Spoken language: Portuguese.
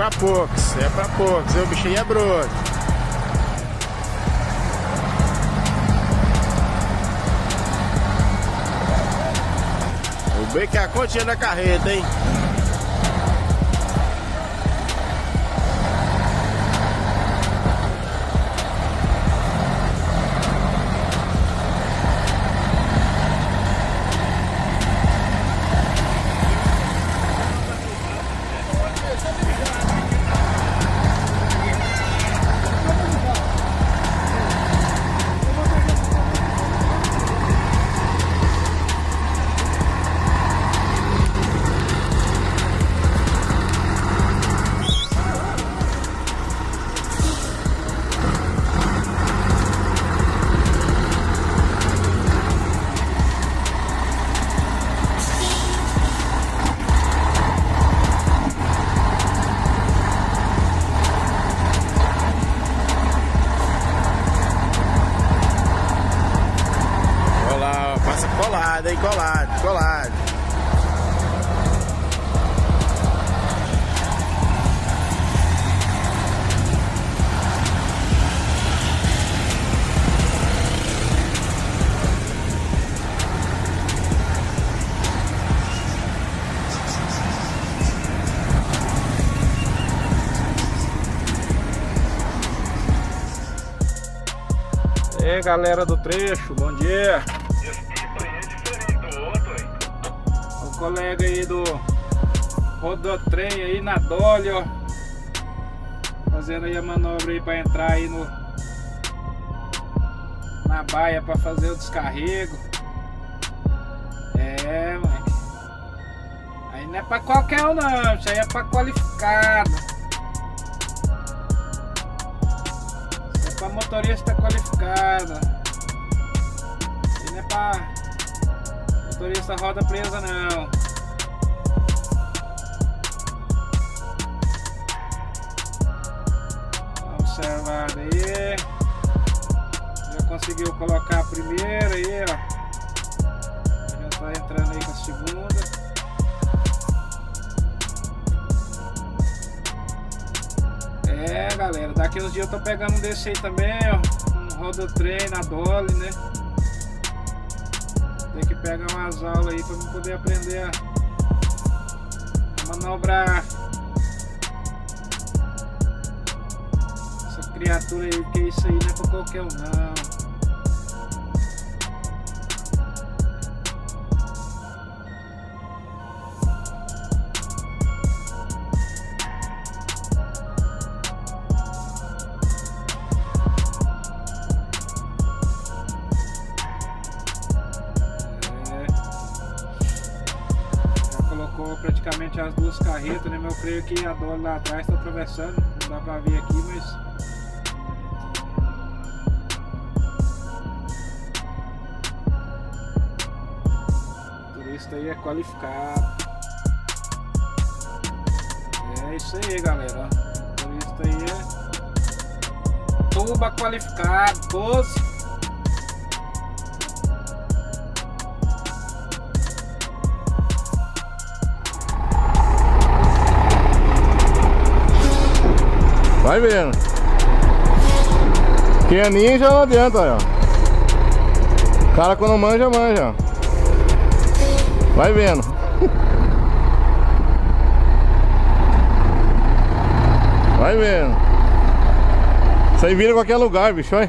pra poucos, é pra poucos. O bichinho é bruto. O bem que é a continha da carreta, hein? Colado, hein? Colado, colado. E galera do trecho, bom dia! Colega aí do rodotrem aí na Dolly, ó. Fazendo aí a manobra aí para entrar aí no Na baia para fazer o descarrego. É, mãe. Aí não é para qualquer um não, isso aí é para qualificado. Para motorista qualificado. E não é para motorista roda presa não. Observado aí. Já conseguiu colocar a primeira aí, ó. Já tá entrando aí com a segunda. É, galera, daqui uns dias eu tô pegando um desse aí também, ó. Um rodotrem na Dolly, né? Pegar umas aulas aí pra eu poder aprender a manobrar essa criatura aí, porque isso aí não é pra qualquer um não. Praticamente as duas carretas, né? Mas eu creio que a Dolly lá atrás está atravessando, não dá pra ver aqui, mas. Turista aí é qualificado. É isso aí, galera. Turista aí é. Tuba qualificado, 12. Vai vendo. Quem é ninja não adianta, ó. O cara quando manja, manja. Vai vendo. Vai vendo. Isso aí vira qualquer lugar, bicho, olha.